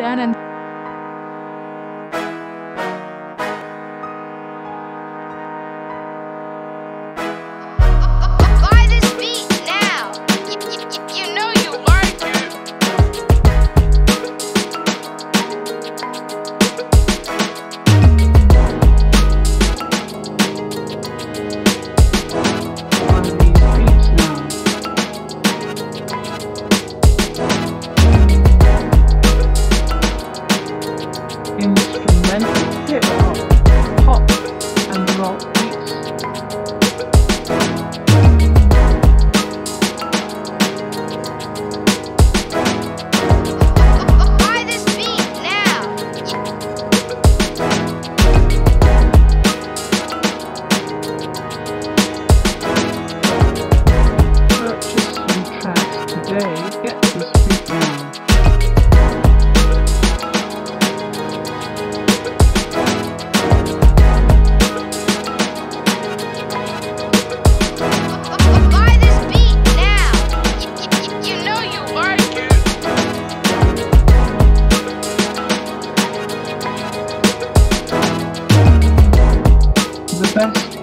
turn and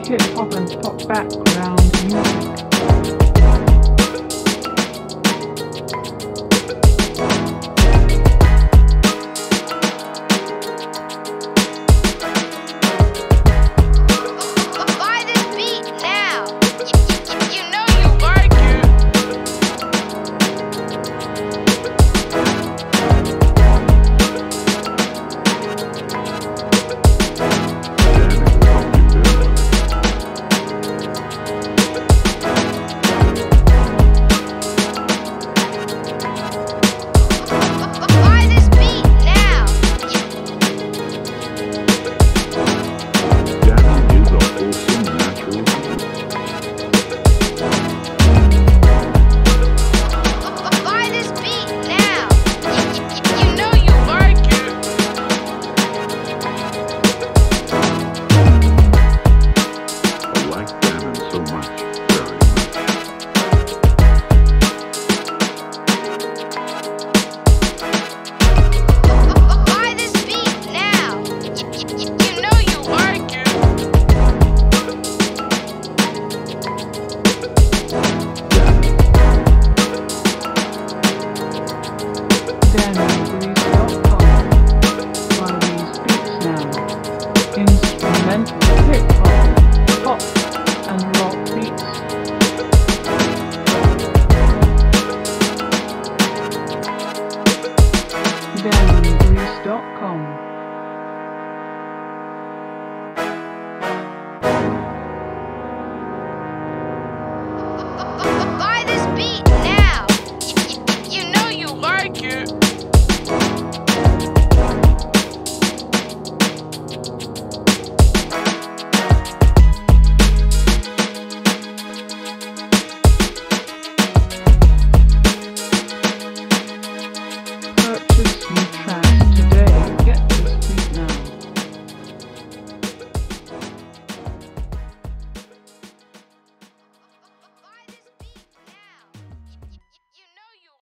Hip hop and pop background music. dot com.